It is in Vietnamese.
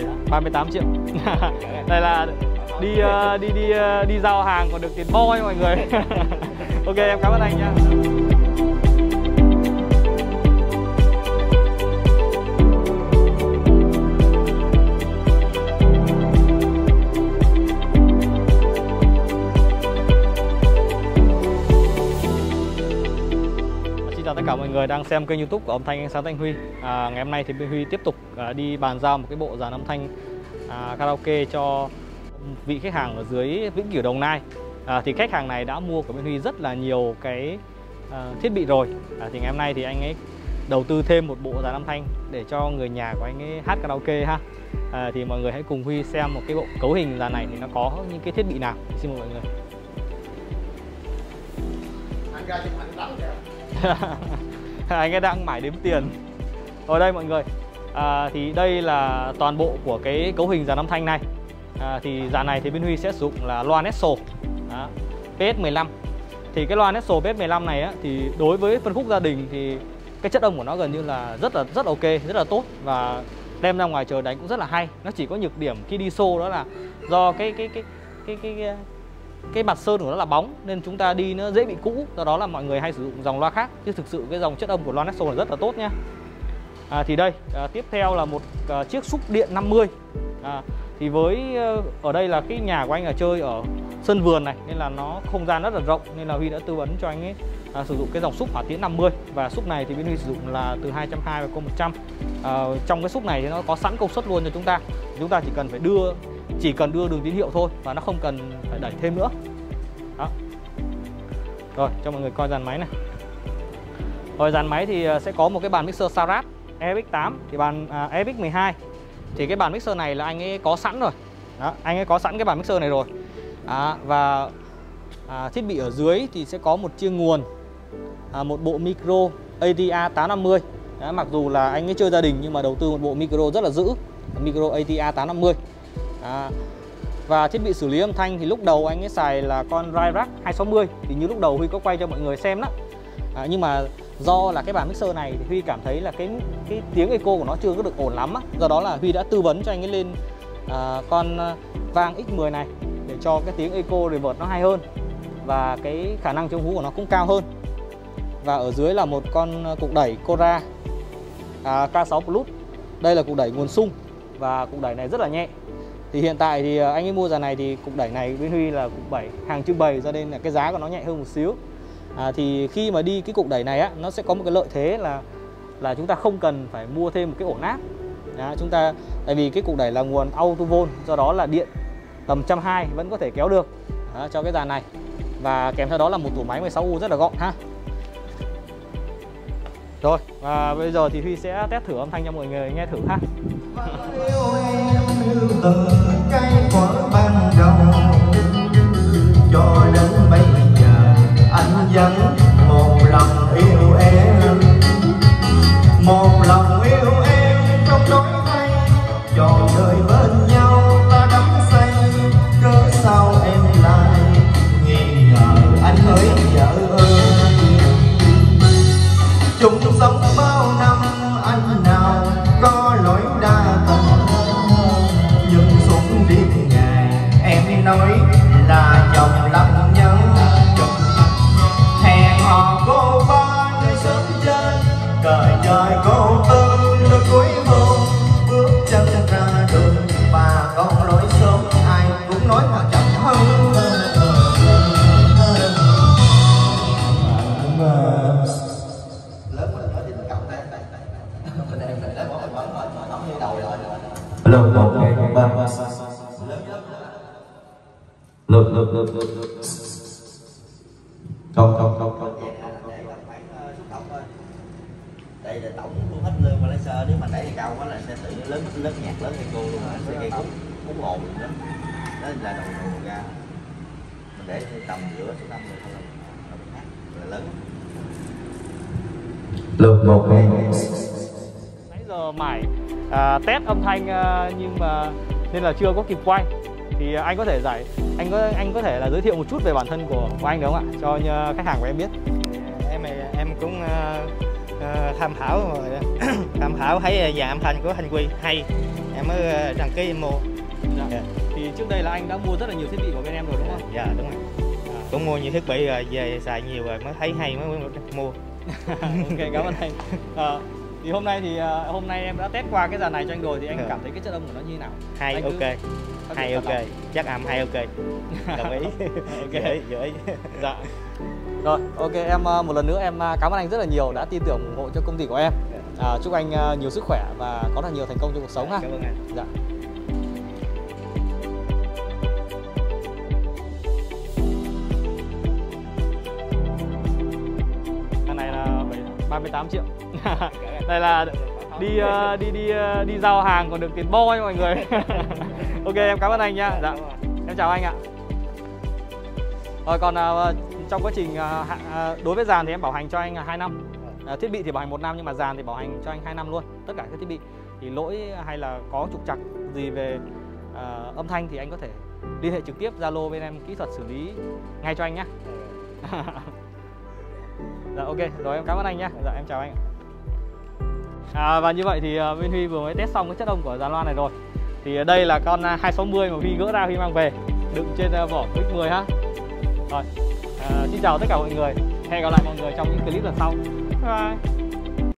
người 38 triệu. Đây là đi ờ, đi đi ờ, đi giao hàng còn được tiền bo mọi người. Ok, em cảm ơn anh nhá. Chào tất cả mọi người đang xem kênh youtube của âm thanh sáng thanh huy. À, ngày hôm nay thì huy tiếp tục à, đi bàn giao một cái bộ dàn âm thanh à, karaoke cho vị khách hàng ở dưới vĩnh cửu đồng nai. À, thì khách hàng này đã mua của bên huy rất là nhiều cái à, thiết bị rồi. À, thì ngày hôm nay thì anh ấy đầu tư thêm một bộ dàn âm thanh để cho người nhà của anh ấy hát karaoke ha. À, thì mọi người hãy cùng huy xem một cái bộ cấu hình dàn này thì nó có những cái thiết bị nào. Xin mời mọi người. Anh ra chụp ảnh lắm kìa. anh ấy đang mải đếm tiền. Ở đây mọi người à, thì đây là toàn bộ của cái cấu hình dàn âm thanh này. À, thì dàn này thì bên Huy sẽ sử dụng là loa Nesso đó, PS15 thì cái loa Nesso PS15 này á, thì đối với phân khúc gia đình thì cái chất âm của nó gần như là rất là rất ok rất là tốt và đem ra ngoài trời đánh cũng rất là hay. Nó chỉ có nhược điểm khi đi xô đó là do cái cái cái cái cái, cái cái mặt sơn của nó là bóng nên chúng ta đi nó dễ bị cũ do đó là mọi người hay sử dụng dòng loa khác. Chứ thực sự cái dòng chất âm của loa Nexo là rất là tốt nhá. À, thì đây à, tiếp theo là một à, chiếc xúc điện 50 à, thì với ờ, ở đây là cái nhà của anh là chơi ở sân vườn này nên là nó không gian rất là rộng nên là Huy đã tư vấn cho anh ấy à, sử dụng cái dòng xúc hỏa tiễn 50 và xúc này thì bên Huy sử dụng là từ 220 và công 100 à, trong cái xúc này thì nó có sẵn công suất luôn cho chúng ta. Chúng ta chỉ cần phải đưa chỉ cần đưa đường tín hiệu thôi và nó không cần phải đẩy thêm nữa. Đó. Rồi cho mọi người coi dàn máy này. Rồi dàn máy thì à, sẽ có một cái bàn mixer Sarat EX8 thì bàn à, EX12 thì cái bàn mixer này là anh ấy có sẵn rồi. Đó, anh ấy có sẵn cái bàn mixer này rồi. À, và à, thiết bị ở dưới thì sẽ có một chiêng nguồn à, một bộ micro ATA 850 đó, mặc dù là anh ấy chơi gia đình nhưng mà đầu tư một bộ micro rất là dữ. Micro ATA 850 à, và thiết bị xử lý âm thanh thì lúc đầu anh ấy xài là con Ryrack 260 thì như lúc đầu Huy có quay cho mọi người xem đó. À, nhưng mà do là cái bàn mixer này thì Huy cảm thấy là cái cái tiếng echo của nó chưa có được ổn lắm á. do đó là Huy đã tư vấn cho anh ấy lên à, con à, vang X10 này để cho cái tiếng echo reverb nó hay hơn và cái khả năng chống hú của nó cũng cao hơn. Và ở dưới là một con à, cục đẩy Cora à, K6 Plus. Đây là cục đẩy nguồn sung và cục đẩy này rất là nhẹ thì hiện tại thì ờ, anh ấy mua dàn này thì cục đẩy này bên Huy là cục 7 hàng trưng bày cho nên là cái giá của nó nhẹ hơn một xíu. À, thì khi mà đi cái cục đẩy này á nó sẽ có một cái lợi thế là là chúng ta không cần phải mua thêm một cái ổ nát. Đó, chúng ta tại vì cái cục đẩy là nguồn auto volt do đó là điện tầm 120 vẫn có thể kéo được đó, cho cái dàn này. Và kèm theo đó là một tủ máy 16U rất là gọn ha rồi, và bây giờ thì Huy sẽ test thử âm thanh cho mọi người nghe thử ha. Cái quả ban đầu cho đến bây giờ, anh vẫn chung sống bao năm anh nào có lỗi đa tình nhưng xuống đêm ngày em nói là chồng lắm nhân lực một ngày ba lực lực lực không không không không. Đây là tổng luôn hết lương Malaysia. Nếu mà đẩy cao quá là sẽ tự lớn lớn nhạc lớn hay cô luôn sẽ gây khúc khúc ồn lắm. Đó là đầu đầu ra mình để tầm giữa số năm rồi là lớn. Lực một ngày. Nãy giờ mải à, test âm thanh à, nhưng mà nên là chưa có kịp quay. Thì anh có thể giải anh có anh có thể là giới thiệu một chút về bản thân của, của anh được không ạ? Cho như khách hàng của em biết. Em em cũng uh, tham khảo rồi tham khảo thấy dàn âm thanh của Thanh Quy hay. Em mới đăng ký em mua. Dạ. Dạ. thì trước đây là anh đã mua rất là nhiều thiết bị của bên em rồi đúng không? Dạ đúng rồi. Cũng mua nhiều thiết bị rồi về xài nhiều rồi mới thấy hay mới, mua. Ok cảm ơn anh. Ờ, thì hôm nay thì ờ, hôm nay em đã test qua cái dàn này cho anh rồi thì anh Dạ. cảm thấy cái chất âm của nó như thế nào? Hay Anh cứ ok. phát hay ok. lòng. chắc âm hay ok. Đồng ý. Ok. dễ dễ. Dạ. Rồi ok em ờ, một lần nữa em ờ, cảm ơn anh rất là nhiều đã tin tưởng ủng hộ cho công ty của em. À, chúc anh nhiều sức khỏe và có thật nhiều thành công trong cuộc sống ha. cảm ơn anh. Dạ 28 triệu. Đây là đi uh, đi đi uh, đi giao hàng còn được tiền bo nha mọi người. Ok em cảm ơn anh nha dạ. Em chào anh ạ. Rồi còn uh, trong quá trình uh, đối với dàn thì em bảo hành cho anh 2 năm. Uh, thiết bị thì bảo hành một năm nhưng mà dàn thì bảo hành cho anh 2 năm luôn tất cả các thiết bị. Thì lỗi hay là có trục trặc gì về uh, âm thanh thì anh có thể liên hệ trực tiếp Zalo bên em kỹ thuật xử lý ngay cho anh nhé dạ ok. Rồi em cảm ơn anh nhé dạ em chào anh à, và như vậy thì à, bên Huy vừa mới test xong cái chất âm của dàn loa này rồi. Thì à, đây là con à, 260 mà Huy gỡ ra Huy mang về. Đựng trên vỏ mic 10 ha. Rồi. À, xin chào tất cả mọi người. Hẹn gặp lại mọi người trong những clip lần sau. Bye, bye.